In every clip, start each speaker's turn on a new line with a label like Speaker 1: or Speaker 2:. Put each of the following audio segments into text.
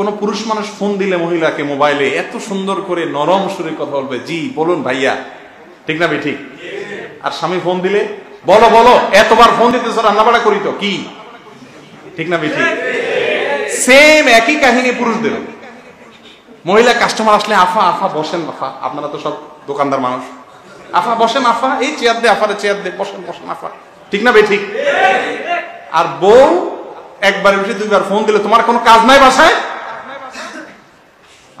Speaker 1: কোন পুরুষ মানুষ ফোন দিলে মহিলাকে মোবাইলে এত সুন্দর করে নরম সুরে কথা বলবে, জি, বলুন ভাইয়া। ঠিক না ভাই, ঠিক? আর স্বামী ফোন দিলে, বলো বলো, এতবার ফোন দিতে রান্নাবাড়া করি তো, কি? ঠিক না ভাই, ঠিক? সেম একই কাহিনী পুরুষদের। মহিলা কাস্টমার আসলে আফা আফা বসেন, আফা, আপনারা তো সব দোকানদার মানুষ। আফা বসেন, আফা, এই চেয়ার দে, আফারে চেয়ার দে, বসেন বসেন, আফা। ঠিক না ভাই, ঠিক? আর বউ একবার বেশি দুইবার ফোন দিলে, তোমার কোনো কাজ নাই বাসায়?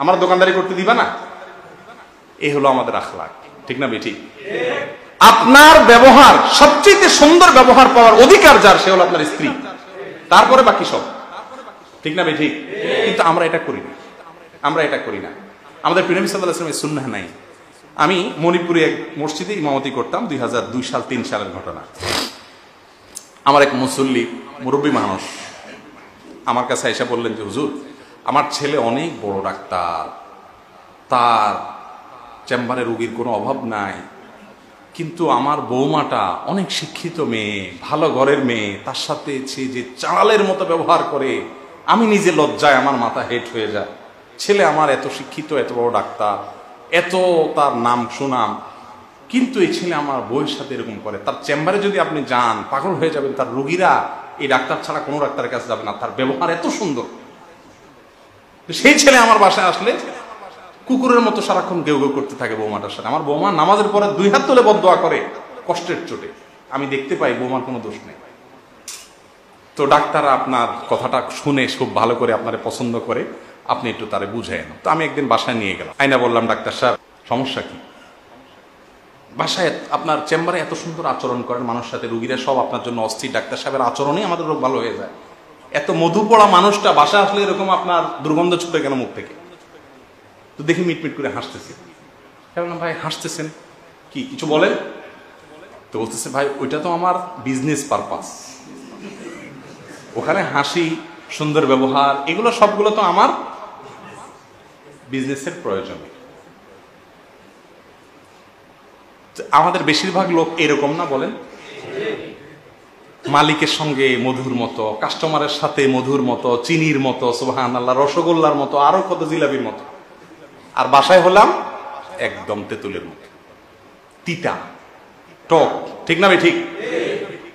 Speaker 1: আমার দোকানদারি করতে দিবা না? এই হলো আমাদের আখলাক। ঠিক না বেটি? আপনার ব্যবহার, সবচেয়ে সুন্দর ব্যবহার পাওয়ার অধিকার যার, সে হলো আপনার স্ত্রী। তারপরে বাকি সব। ঠিক না ঠিক কিন্তু আমরা এটা করি না। আমরা এটা করি না। আমাদের প্রিনবী সাল্লাহ সুন্না নাই। আমি মণিপুরে এক মসজিদে ইমামতি করতাম, দুই হাজার দুই সাল, তিন সালের ঘটনা। আমার এক মুসল্লি, মুরব্বী মানুষ, আমার কাছে এসে বললেন যে, হুজুর আমার ছেলে অনেক বড় ডাক্তার। তার চেম্বারে রুগীর কোনো অভাব নাই। কিন্তু আমার বৌমাটা অনেক শিক্ষিত মেয়ে, ভালো ঘরের মেয়ে, তার সাথে সে যে চালের মতো ব্যবহার করে, আমি নিজে লজ্জায় আমার মাথা হেট হয়ে যায়। ছেলে আমার এত শিক্ষিত, এত বড় ডাক্তার, এত তার নাম সুনাম। কিন্তু এই ছেলে আমার বইয়ের সাথে এরকম করে। তার চেম্বারে যদি আপনি যান, পাগল হয়ে যাবেন। তার রুগীরা এই ডাক্তার ছাড়া কোনো ডাক্তারের কাছে যাবে না। তার ব্যবহার এত সুন্দর। সেই ছেলে আমার বাসায় আসলে কুকুরের মতো সারাক্ষণ গেউ গেউ করতে থাকে বৌমাটার সাথে। আমার বৌমা নামাজের পরে দুই হাত তুলে বদোয়া করে কষ্টের চোটে। আমি দেখতে পাই বৌমার কোনো দোষ নেই। তো ডাক্তার আপনার কথাটা শুনে খুব ভালো করে আপনারে পছন্দ করে, আপনি একটু তারে বুঝাইন তো আমি একদিন বাসায় নিয়ে গেলাম। আইনা বললাম, ডাক্তার সাহেব সমস্যা কি? বাসায় আপনার চেম্বারে এত সুন্দর আচরণ করেন মানুষের সাথে, রুগীরা সব আপনার জন্য অস্থির। ডাক্তার সাহেবের আচরণই আমাদের রোগ ভালো হয়ে যায়। এত মধু পড়া মানুষটা বাসা আসলে এরকম আপনার দুর্গন্ধ ছুটে কেন মুখ থেকে? তো দেখি মিটমিট করে হাসতেছে। ভাই, হাসতেছেন? কি, কিছু বলেন? তো বলতেছে, ভাই, ওইটা তো আমার বিজনেস পারপাস ওখানে হাসি, সুন্দর ব্যবহার, এগুলো সবগুলো তো আমার বিজনেসের প্রয়োজনে। আমাদের বেশিরভাগ লোক এরকম না বলেন। মালিকের সঙ্গে মধুর মতো কাস্টমারের সাথে মধুর মতো, চিনির মতো সোহান আল্লাহ রসগোল্লার মতো, আরও কত জিলাপির মতো। আর বাসায় হলাম একদম তেঁতুলের মতো। তিতা, টক, ঠিক না ঠিক?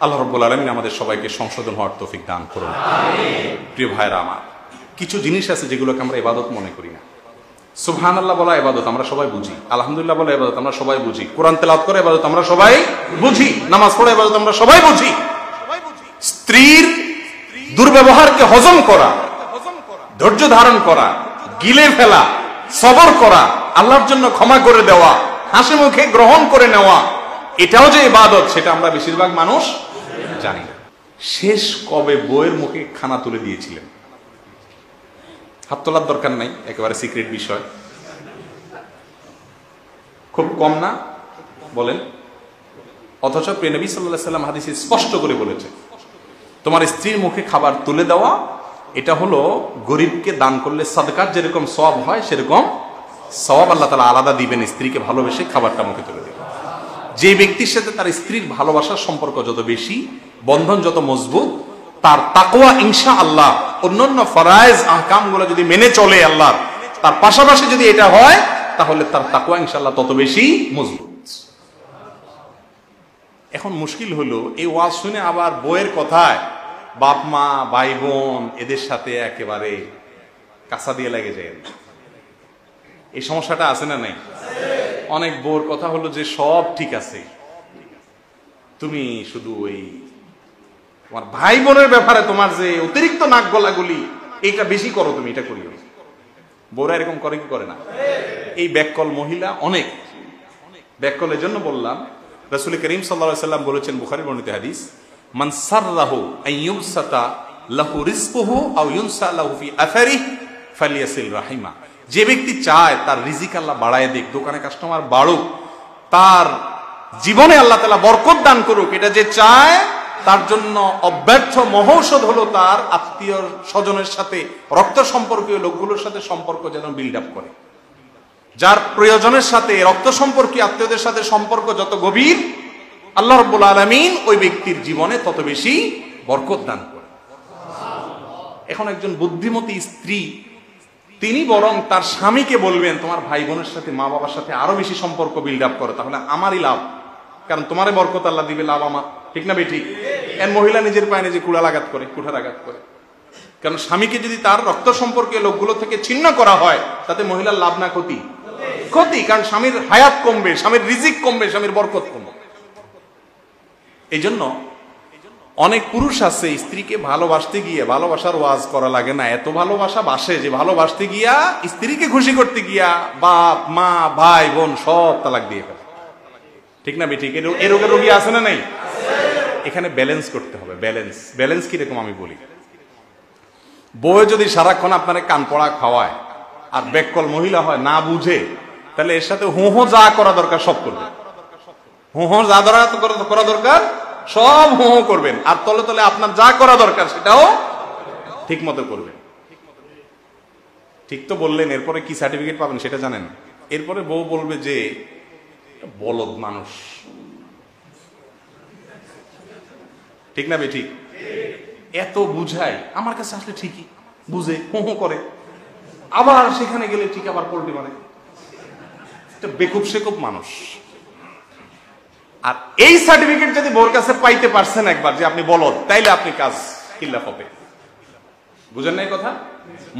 Speaker 1: আল্লাহ রব্বুল আলমিন আমাদের সবাইকে সংশোধন হওয়ার তৌফিক দান করুন। প্রিয় ভাইরা আমার, কিছু জিনিস আছে যেগুলোকে আমরা ইবাদত মনে করি না। সুবহান আল্লাহ বলা এবাদত আমরা সবাই বুঝি, আলহামদুলিল্লাহ বলা এবাদত আমরা সবাই বুঝি। কোরআন তেলাত করে এবাদত আমরা সবাই বুঝি, নামাজ পড়ে এবাদত আমরা সবাই বুঝি। স্ত্রীর দুর্ব্যবহারকে হজম করা, ধৈর্য ধারণ করা, গিলে ফেলা, সবর করা, আল্লাহর জন্য ক্ষমা করে দেওয়া, হাসি মুখে গ্রহণ করে নেওয়া, এটাও যে ইবাদত, সেটা আমরা বেশিরভাগ মানুষ জানি শেষ কবে বইয়ের মুখে খানা তুলে দিয়েছিলেন? হাত তোলার দরকার নাই, একেবারে সিক্রেট বিষয়। খুব কম না? বলেন। অথচ প্রেনবী সাল্লাহ সাল্লাম হাদিসে স্পষ্ট করে বলেছে তোমার স্ত্রীর মুখে খাবার তুলে দেওয়া, এটা হলো গরিবকে দান করলে সদকার যেরকম সব হয়, সেরকম সব আল্লাহ তালা আলাদা দিবেন স্ত্রীকে ভালোবেসে খাবারটা মুখে তুলে দেবেন। যে ব্যক্তির সাথে তার স্ত্রীর ভালোবাসার সম্পর্ক যত বেশি, বন্ধন যত মজবুত, তার তাকোয়া ইনশা আল্লাহ অন্যান্য ফরায়েজ আহকামগুলো যদি মেনে চলে আল্লাহ, তার পাশাপাশি যদি এটা হয়, তাহলে তার তাকোয়া ইনশাল্লাহ তত বেশি মজবুত। এখন মুশকিল হলো, এই ওয়াজ শুনে আবার বইয়ের কথায় বাপ মা ভাই বোন এদের সাথে একেবারে কাঁচা দিয়ে লেগে যায়। এই সমস্যাটা আছে না নাই? অনেক বোর কথা হলো যে সব ঠিক আছে। তুমি শুধু ওই তোমার ভাই বোনের ব্যাপারে তোমার যে অতিরিক্ত নাক গলাগুলি, এইটা বেশি করো তুমি, এটা করিও। বোরা এরকম করে কি করে না? এই ব্যাককল মহিলা অনেক। ব্যাককলের জন্য বললাম, রসুল করিম সাল্লা সাল্লাম বলেছেন বুখারি বর্ণিত হাদিস লাহু রাহিমা। যে ব্যক্তি চায় তার রিজিক আল্লাহ বাড়ায় দিক, দোকানে কাস্টমার বাড়ুক, তার জীবনে আল্লাহ তালা বরকত দান করুক, এটা যে চায়, তার জন্য অব্যর্থ মহৌষধ হলো তার আত্মীয় স্বজনের সাথে, রক্ত সম্পর্কীয় লোকগুলোর সাথে সম্পর্ক যেন বিল্ড আপ করে। যার প্রয়োজনের সাথে রক্ত সম্পর্কীয় আত্মীয়দের সাথে সম্পর্ক যত গভীর আল্লাহ রব্বুল আলমিন ওই ব্যক্তির জীবনে তত বেশি বরকত দান করে এখন একজন বুদ্ধিমতী স্ত্রী, তিনি বরং তার স্বামীকে বলবেন, তোমার ভাই বোনের সাথে মা বাবার সাথে আরও বেশি সম্পর্ক বিল্ড আপ করো, তাহলে আমারই লাভ। কারণ তোমারে বরকত আল্লাহ দিবে, লাভ আমার। ঠিক না বেঠিক? এর মহিলা নিজের পায়ে নিজে কুড়াল আঘাত করে, কুঠার আঘাত করে। কারণ স্বামীকে যদি তার রক্ত সম্পর্কে লোকগুলো থেকে ছিন্ন করা হয়, তাতে মহিলার লাভ না ক্ষতি। ক্ষতি, কারণ স্বামীর হায়াত কমবে, স্বামীর রিজিক কমবে, স্বামীর বরকত কমবে। এই জন্য অনেক পুরুষ আছে, স্ত্রীকে ভালোবাসতে গিয়ে ভালোবাসার ওয়াজ করা লাগে না। এত ভালোবাসা বাসে যে ভালোবাসতে গিয়া স্ত্রীকে খুশি করতে গিয়া বাপ, মা, ভাই, বোন সব তালাক দিয়ে ফেলে। ঠিক না বেঠিক? এ রোগের রোগী আছে না নাই? এখানে ব্যালেন্স করতে হবে ব্যালেন্স ব্যালেন্স কীরকম আমি বলি? বউ যদি সারাক্ষণ আপনার কান পড়া খাওয়ায় আর বেককল মহিলা হয়, না বুঝে, তাহলে এর সাথে হো যা করা দরকার সব করবে। হো যা করা দরকার সব হো করবেন। আর তলে তলে আপনার যা করা দরকার সেটাও ঠিক মতো করবেন। ঠিক তো বললেন, এরপরে কি সার্টিফিকেট পাবেন সেটা জানেন? এরপরে বউ বলবে যে বলদ মানুষ। ঠিক না বে, ঠিক? এত বুঝায়, আমার কাছে আসলে ঠিকই। বুঝে, হো করে। আবার সেখানে গেলে ঠিক আবার পোল্ট্রি মানে বেকুব সেকুব মানুষ। আর এই সার্টিফিকেট যদি বোর কাছে পাইতে পারছেন একবার যে আপনি বলদ, তাইলে আপনি কাজ কিল্লাফ হবে। বুঝেন নাই কথা?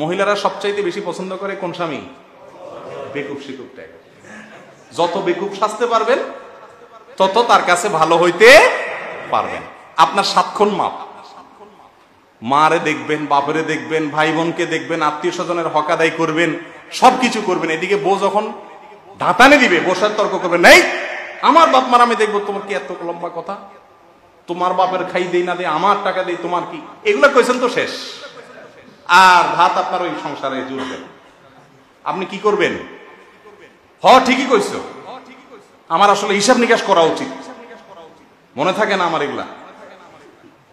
Speaker 1: মহিলারা সবচাইতে বেশি পছন্দ করে কোন স্বামী? বেকুব শিকুব ট্যাগ যত বেকুব সাজতে পারবেন, তত তার কাছে ভালো হইতে পারবেন। আপনার সাতক্ষণ মাপ। মারে দেখবেন, বাপরে দেখবেন ভাই বোনকে দেখবেন আত্মীয় স্বজনের হক আদায় করবেন, সবকিছু করবেন। এদিকে বউ যখন ধাতানে দিবে বসার তর্ক করবেন নেই আমার বাপ মার আমি দেখব, তোমার কি এত লম্বা কথা? তোমার বাপের খাই দেই না দেই, আমার টাকা দেই, তোমার কি? এগুলো কইছেন তো শেষ। আর ভাত আপনার ওই সংসারে জুড়বেন আপনি কি করবেন? হ, ঠিকই কইছো। আমার আসলে হিসাব নিকাশ করা উচিত। মনে থাকে না আমার এগুলা?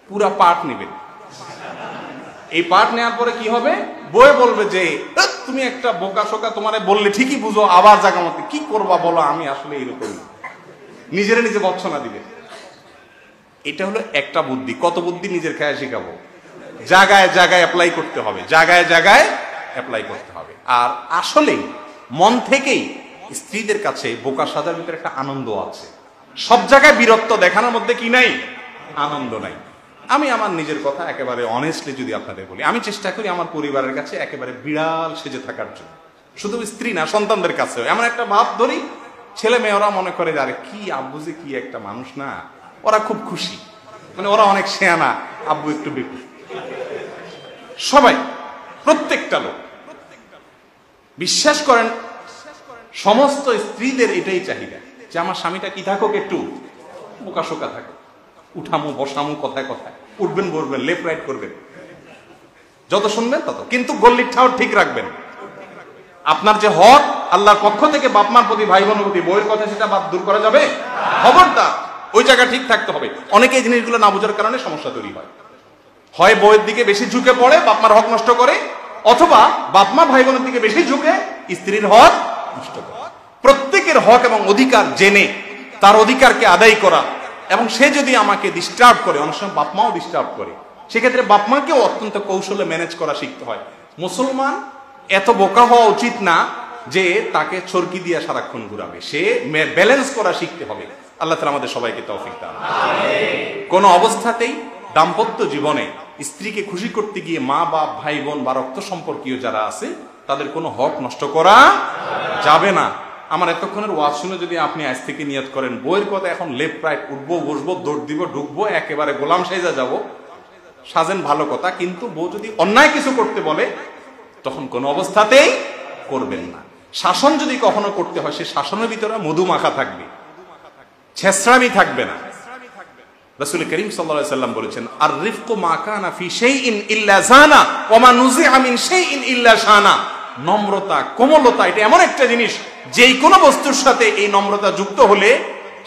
Speaker 1: পুরা পাঠ নেবেন। এই পাঠ নেওয়ার পরে কি হবে? বয়ে বলবে যে তুমি একটা বোকা শোকা তোমার বললে ঠিকই বুঝো, আবার জাগা মতে কি করবা বলো, আমি আসলে এরকম নিজের নিজে বচ্ছনা দিবে। এটা হলো একটা বুদ্ধি। কত বুদ্ধি নিজের খায় শেখাবো? জায়গায় জায়গায় অ্যাপ্লাই করতে হবে। জায়গায় জায়গায় অ্যাপ্লাই করতে হবে। আর আসলে মন থেকেই স্ত্রীদের কাছে বোকা সাজার ভিতরে একটা আনন্দ আছে। সব জায়গায় বীরত্ব দেখানোর মধ্যে কি নাই? আনন্দ নাই। আমি আমার নিজের কথা একেবারে অনেস্টলি যদি আপনাদের বলি, আমি চেষ্টা করি আমার পরিবারের কাছে একেবারে বিড়াল সেজে থাকার জন্য। শুধু স্ত্রী না, সন্তানদের কাছে এমন একটা ভাব ধরি ছেলে মেয়েরা মনে করে আরে কি আব্বু যে কি একটা মানুষ না? ওরা খুব খুশি। মানে ওরা অনেক শেয়ানা, আব্বু একটু বেকু সবাই, প্রত্যেকটা লোক, বিশ্বাস করেন, সমস্ত স্ত্রীদের এটাই চাহিদা যে, আমার স্বামীটা কি থাকুক একটু? বোকাশোকা থাকুক। উঠামু, বসামু, কথায় কথায়। উঠবেন বলবেন লেফট, রাইট করবেন। যত শুনবেন তত। কিন্তু গল্লির ঠাও ঠিক রাখবেন। আপনার যে হক আল্লাহর পক্ষ থেকে বাপমার প্রতি ভাই বোনের প্রতি বইয়ের কথা সেটা বাদ দূর করা যাবে? খবরদার। ওই জায়গা ঠিক থাকতে হবে। অনেকে এই জিনিসগুলো না বোঝার কারণে সমস্যা তৈরি হয়। হয় বইয়ের দিকে বেশি ঝুঁকে পড়ে, বাপমার হক নষ্ট করে, অথবা বাপমা ভাই বোনের দিকে বেশি ঝুঁকে, স্ত্রীর হক নষ্ট করে। প্রত্যেকের হক এবং অধিকার জেনে, তার অধিকারকে আদায় করা, এবং সে যদি আমাকে ডিস্টার্ব করে, অনেক সময় বাপমাও ডিস্টার্ব করে, সেক্ষেত্রে বাপমাকেও অত্যন্ত কৌশলে ম্যানেজ করা শিখতে হয়। মুসলমান এত বোকা হওয়া উচিত না যে তাকে চরকি দিয়ে সারাক্ষণ ঘুরাবে। সে ব্যালেন্স করা শিখতে হবে। আল্লাহ তালা আমাদের সবাইকে তৌফিক দান। কোন অবস্থাতেই দাম্পত্য জীবনে স্ত্রীকে খুশি করতে গিয়ে মা বাপ ভাই বোন বা রক্ত সম্পর্কীয় যারা আছে, তাদের কোনো হক নষ্ট করা যাবে না। আমার এতক্ষণের ওয়াজ শুনে যদি আপনি আজ থেকে নিয়ত করেন, বইয়ের কথা এখন লেফট রাইট উঠবো, বসবো, দৌড় দিব, ঢুকবো, একেবারে গোলাম সাইজা যাব। সাজেন ভালো কথা, কিন্তু বউ যদি অন্যায় কিছু করতে বলে, তখন কোনো অবস্থাতেই করবেন না। শাসন যদি কখনো করতে হয়, সে শাসনের ভিতরে মধু মাখা থাকবে। ছেসরামি থাকবে না। রাসূল করিম সাল্লাম বলেছেন আর রিফকু মা কানা ফি শাইইন ইল্লা জানা ওয়া মা নুজিআ মিন শাইইন ইল্লা নম্রতা, কোমলতা, এটা এমন একটা জিনিস, যেই কোনো বস্তুর সাথে এই নম্রতা যুক্ত হলে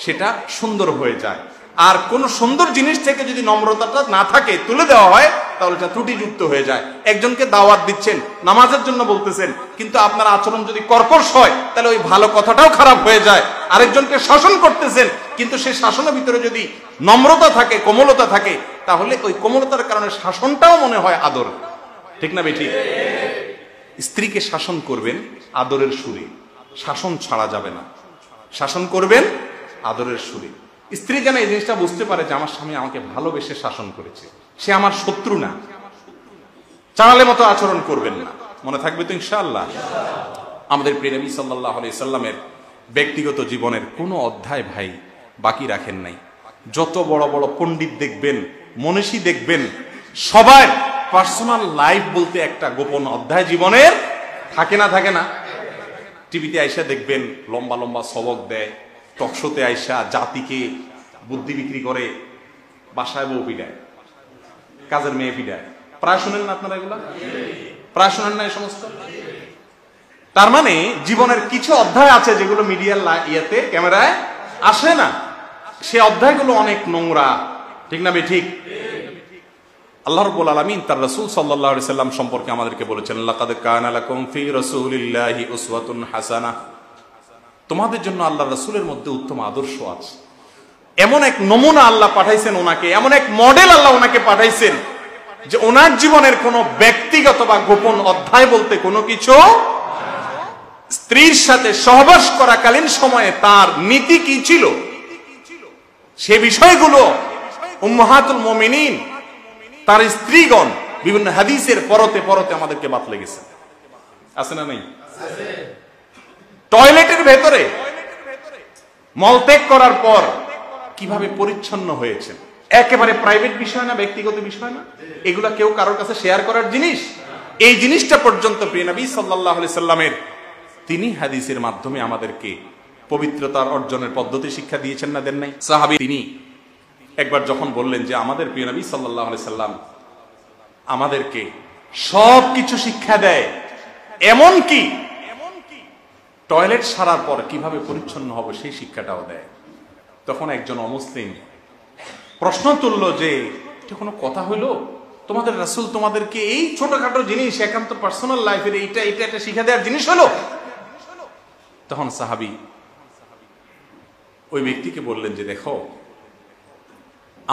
Speaker 1: সেটা সুন্দর হয়ে যায়। আর কোন সুন্দর জিনিস থেকে যদি নম্রতাটা না থাকে, তুলে দেওয়া হয় তাহলে এটা ত্রুটিযুক্ত হয়ে যায়। একজনকে দাওয়াত দিচ্ছেন, নামাজের জন্য বলতেছেন, কিন্তু আপনার আচরণ যদি কর্কশ হয়, তাহলে ওই ভালো কথাটাও খারাপ হয়ে যায়। আরেকজনকে শাসন করতেছেন, কিন্তু সেই শাসনের ভিতরে যদি নম্রতা থাকে, কোমলতা থাকে, তাহলে ওই কোমলতার কারণে শাসনটাও মনে হয় আদর। ঠিক না বেঠিক? স্ত্রীকে শাসন করবেন, আদরের সুরে। শাসন ছাড়া যাবে না। শাসন করবেন, আদরের সুরে। স্ত্রী যেন এই জিনিসটা বুঝতে পারে যে আমার স্বামী আমাকে ভালোবেসে শাসন করেছে। সে আমার শত্রু না। চাড়ালে মতো আচরণ করবেন না। মনে থাকবে তো ইনশাআল্লাহ। আমাদের প্রেমী সাল্লাহ সাল্লামের ব্যক্তিগত জীবনের কোনো অধ্যায় ভাই বাকি রাখেন নাই। যত বড় বড় পণ্ডিত দেখবেন, মনীষী দেখবেন, সবার পার্সোনাল লাইফ বলতে একটা গোপন অধ্যায় জীবনের থাকে না থাকে না। টিভিতে আইসা দেখবেন, লম্বা লম্বা সবক দেয় টকশোতে আইসা জাতিকে বুদ্ধি বিক্রি করে, বাসায় বউ পিডায় কাজের মেয়ে পিডায় প্রায় শোনেন না আপনারা এগুলা? প্রায় শোনেন না এই সমস্ত? তার মানে জীবনের কিছু অধ্যায় আছে যেগুলো মিডিয়ার ইয়েতে, ক্যামেরায় আসে না। সে অধ্যায়গুলো অনেক নোংরা। ঠিক না ঠিক? আল্লাহ রব্বুল আলামিন তার রাসূল সাল্লাল্লাহু আলাইহি সাল্লাম সম্পর্কে আমাদেরকে বলেছেন, লাকাদ কানা লাকুম ফি রাসূলিল্লাহি উসওয়াতুন হাসানা তোমাদের জন্য আল্লাহ রাসূলের মধ্যে উত্তম আদর্শ আছে। এমন এক নমুনা আল্লাহ পাঠাইছেন ওনাকে, এমন এক মডেল আল্লাহ ওনাকে পাঠাইছেন যে ওনার জীবনের কোনো ব্যক্তিগত বা গোপন অধ্যায় বলতে কোনো কিছু স্ত্রীর সাথে সহবাস করাকালীন সময়ে তার নীতি কি ছিল? সে বিষয়গুলো উম্মাহাতুল মুমিনিন, তার স্ত্রীগণ বিভিন্ন হাদিসের পরতে পরতে আমাদেরকে বাতলে গেছে আছে না নেই? টয়লেটের ভেতরে, মলত্যাগ করার পর কীভাবে পরিচ্ছন্ন হয়েছেন একেবারে প্রাইভেট বিষয় না, ব্যক্তিগত বিষয় না? এগুলা কেউ কারোর কাছে শেয়ার করার জিনিস? এই জিনিসটা পর্যন্ত প্রিয় নবী সাল্লাল্লাহু সাল্লামের তিনি হাদিসের মাধ্যমে আমাদেরকে পবিত্রতার অর্জনের পদ্ধতি শিক্ষা দিয়েছেন না দেন নাই? সাহাবী তিনি একবার যখন বললেন যে আমাদের প্রিয় নবী সাল্লাল্লাহু সাল্লাম আমাদেরকে সব কিছু শিক্ষা দেয়, এমন কি? টয়লেট সারার পর কীভাবে পরিচ্ছন্ন হবে সেই শিক্ষাটাও দেয়। তখন একজন অমুসলিম প্রশ্ন তুলল যে, এটা কোনো কথা হইল? তোমাদের রাসুল তোমাদেরকে এই ছোটখাটো জিনিস, একান্ত পার্সোনাল লাইফের এইটা এটা এটা শিখা দেওয়ার জিনিস হলো তখন সাহাবি ওই ব্যক্তিকে বললেন যে, দেখো,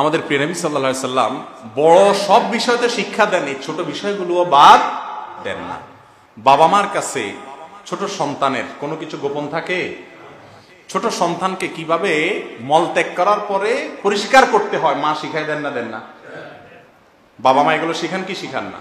Speaker 1: আমাদের প্রেনবী সাল্লা সাল্লাম বড় সব বিষয়তে শিক্ষা দেন, এই ছোট বিষয়গুলো বাদ দেন না। বাবা মার কাছে ছোট সন্তানের কোনো কিছু গোপন থাকে? ছোট সন্তানকে কীভাবে মল ত্যাগ করার পরে পরিষ্কার করতে হয়, মা শিখাই দেন না দেন না? বাবা মা এগুলো শিখান কি শিখান না?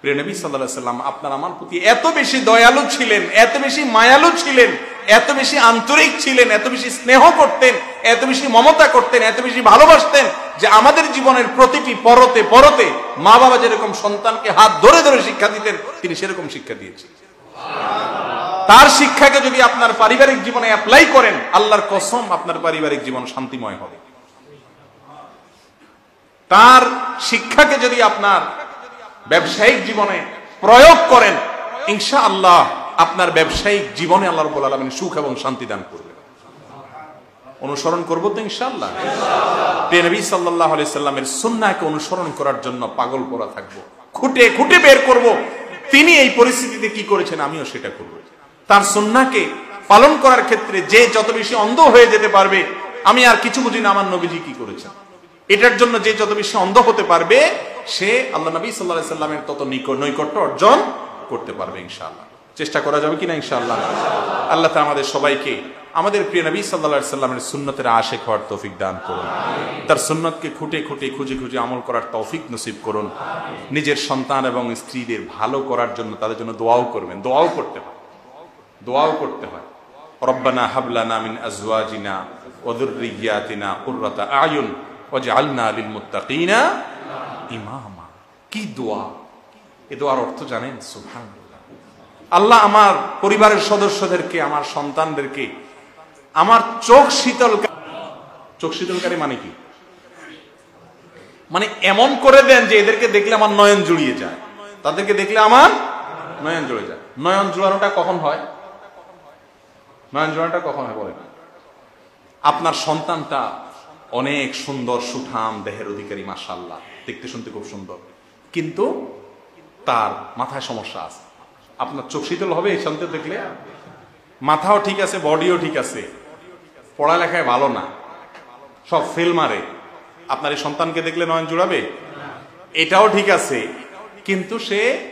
Speaker 1: প্রিয় নবী সাল্লাহ সাল্লাম আপনার আমার প্রতি এত বেশি দয়ালু ছিলেন, এত বেশি মায়ালু ছিলেন, এত বেশি আন্তরিক ছিলেন, এত বেশি স্নেহ করতেন, এত বেশি মমতা করতেন, এত বেশি ভালোবাসতেন যে আমাদের জীবনের প্রতিটি পরতে পরতে মা বাবা যেরকম সন্তানকে হাত ধরে ধরে শিক্ষা দিতেন, তিনি সেরকম শিক্ষা দিয়েছেন। তার শিক্ষাকে যদি আপনার পারিবারিক জীবনে অ্যাপ্লাই করেন, আল্লাহর কসম আপনার পারিবারিক জীবন শান্তিময় হবে। তার শিক্ষাকে যদি আপনার ব্যবসায়িক জীবনে প্রয়োগ করেন ইনশা আল্লাহ আপনার ব্যবসায়িক জীবনে আল্লাহ রব্বুল আলমিন সুখ এবং শান্তি দান করবে। অনুসরণ করব তো ইনশাআল্লাহ। নবী সাল্লাহ সাল্লামের সুন্নাকে অনুসরণ করার জন্য পাগল পরা থাকব। খুঁটে খুঁটে বের করব। তিনি এই পরিস্থিতিতে কি করেছেন, আমিও সেটা করব। তার সুন্নাকে পালন করার ক্ষেত্রে যে যত বেশি অন্ধ হয়ে যেতে পারবে, আমি আর কিছু বুঝি না আমার নবীজি কি করেছেন। এটার জন্য যে যত বেশি অন্ধ হতে পারবে, সে আল্লাহ নবী সাল্লাহ সাল্লামের তত নৈকট্য অর্জন করতে পারবে ইনশাআল্লাহ। চেষ্টা করা যাবে কিনা ইনশাআল্লাহ? আল্লাহ তা আমাদের সবাইকে, আমাদের প্রিয় নবী সাল্লাহ সাল্লামের সুন্নতের আশেক হওয়ার তৌফিক দান করুন। তার সুন্নতকে খুঁটে খুঁটে খুঁজে খুঁজে আমল করার তৌফিক নসিব করুন। নিজের সন্তান এবং স্ত্রীদের ভালো করার জন্য তাদের জন্য দোয়াও করবেন, দোয়াও করতে হয় দোয়াও করতে হয়। রব্বানা হাবলানা মিন আজওয়াজিনা ওদুররিয়াতিনা কুররাতা আয়ুন ওয়াজআলনা লিল মুত্তাকিনা ইমামা। কি দোয়া? এ দোয়ার অর্থ জানেন? সুবহানাল্লাহ। আল্লাহ আমার পরিবারের সদস্যদেরকে, আমার সন্তানদেরকে, আমার চোখ শীতল চোখ শীতলকারী মানে কি? মানে এমন করে দেন যে এদেরকে দেখলে আমার নয়ন জুড়িয়ে যায়। তাদেরকে দেখলে আমার নয়ন জুড়ে যায়। নয়ন জুড়ানোটা কখন হয়? নয়ন জুড়ানোটা কখন হয় বলেন আপনার সন্তানটা অনেক সুন্দর, সুঠাম, দেহের অধিকারী মাসাল্লাহ দেখতে শুনতে খুব সুন্দর। কিন্তু তার মাথায় সমস্যা আছে। আপনার চোখ শীতল হবে এই সন্তান দেখলে? মাথাও ঠিক আছে, বডিও ঠিক আছে। পড়ালেখায় ভালো না। সব ফেল মারে। আপনার এই সন্তানকে দেখলে নয়ন জুড়াবে? এটাও ঠিক আছে। কিন্তু সে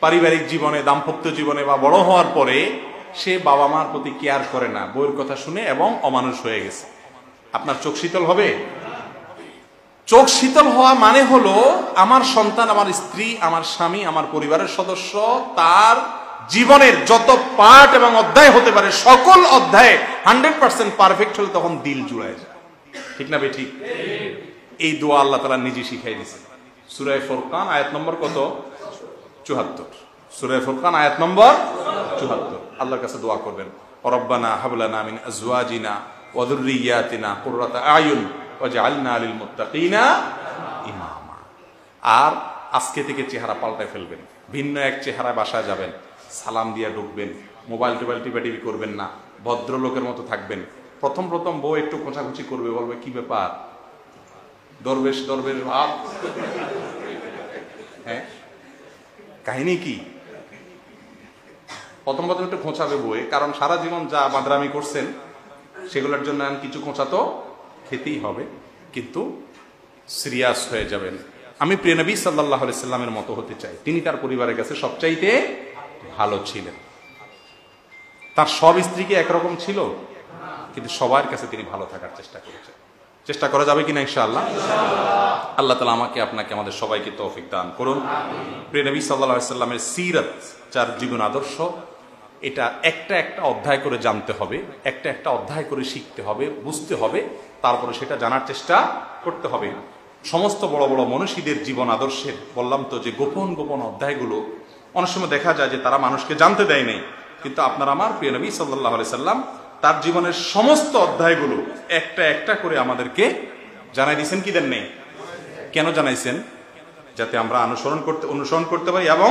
Speaker 1: পারিবারিক জীবনে, দাম্পত্য জীবনে বা বড় হওয়ার পরে সে বাবা মার প্রতি কেয়ার করে না বইয়ের কথা শুনে এবং অমানুষ হয়ে গেছে। আপনার চোখ শীতল হবে? চোখ শীতল হওয়া মানে হলো, আমার সন্তান, আমার স্ত্রী, আমার স্বামী, আমার পরিবারের সদস্য, তার জীবনের যত পার্ট এবং অধ্যায় হতে পারে, সকল অধ্যায়ে হান্ড্রেড পার্সেন্ট পারফেক্ট হলে তখন দিল জুড়ায় যায়। ঠিক না বে ঠিক এই দোয়া আল্লাহ তালা নিজে শিখাই দিছে সুরায় ফোরকান, আয়াত নম্বর কত? চুহাত্তর সুরায় ফোরকান, আয়াত নম্বর চুহাত্তর আল্লাহর কাছে দোয়া করবেন। রব্বানা হাবলানা মিন আজওয়াজিনা ওয়াদুররিয়াতিনা কুররাতা আয়ুন ওয়াজআলনা লিল মুত্তাকিনা ইমামা। আর আজকে থেকে চেহারা পাল্টায় ফেলবেন। ভিন্ন এক চেহারায় বাসায় যাবেন। সালাম দিয়ে ঢুকবেন। মোবাইল টোবাইল টিপাটিপি করবেন না। ভদ্রলোকের মতো থাকবেন। প্রথম প্রথম বউ একটু খোঁচাখুচি করবে, বলবে, কি ব্যাপার? দরবেশ দরবেশ, ভাব। হ্যাঁ? কাহিনী কি? প্রথম প্রথম একটু খোঁচাবে বই কারণ সারা জীবন যা বাদরামি করছেন, সেগুলোর জন্য কিছু খোঁচা তো খেতেই হবে, কিন্তু সিরিয়াস হয়ে যাবেন। আমি প্রিয় নবী সাল্লাহ সাল্লামের মতো হতে চাই। তিনি তার পরিবারের কাছে সবচাইতে ভালো ছিলেন। তার সব স্ত্রীকে একরকম ছিল? কিন্তু সবার কাছে তিনি ভালো থাকার চেষ্টা করেছেন। চেষ্টা করা যাবে কিনা ইনশাআল্লাহ? আল্লাহ আল্লাহ তালা আমাকে, আপনাকে, আমাদের সবাইকে তৌফিক দান করুন। প্রিয় নবী সাল্লাহ সাল্লামের সিরত, যার জীবন আদর্শ এটা একটা একটা অধ্যায় করে জানতে হবে, একটা একটা অধ্যায় করে শিখতে হবে, বুঝতে হবে, তারপরে সেটা জানার চেষ্টা করতে হবে। সমস্ত বড় বড় মনীষীদের জীবন আদর্শের, বললাম তো যে গোপন গোপন অধ্যায়গুলো, অনেক সময় দেখা যায় যে তারা মানুষকে জানতে দেয় নাই, কিন্তু আপনার আমার প্রিয় নবী সাল্লাহ সাল্লাম তার জীবনের সমস্ত অধ্যায়গুলো একটা একটা করে আমাদেরকে জানাই দিয়েছেন কি দেন নেই? কেন জানাইছেন? যাতে আমরা অনুসরণ করতে অনুসরণ করতে পারি এবং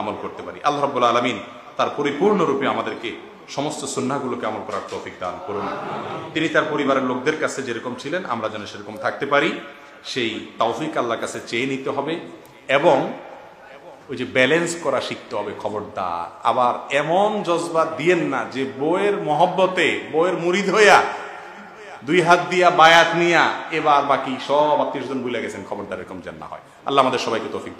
Speaker 1: আমল করতে পারি। আল্লাহ রব্বুল আলমিন তার পরিপূর্ণ রূপে আমাদেরকে সমস্ত সুন্নাগুলোকে আমল করার তৌফিক দান করুন। তিনি তার পরিবারের লোকদের কাছে যেরকম ছিলেন, আমরা যেন সেরকম থাকতে পারি। সেই তৌফিক আল্লাহর কাছে চেয়ে নিতে হবে এবং ওই যে ব্যালেন্স করা শিখতে হবে খবরদার। আবার এমন জজবা দিয়েন না যে বইয়ের মহব্বতে বইয়ের মুরিদ হইয়া, দুই হাত দিয়া বায়াত নিয়া, এবার বাকি সব আত্মীয় স্বজন ভুলে গেছেন, খবরদার এরকম যেন না হয়। আল্লাহ আমাদের সবাইকে তৌফিক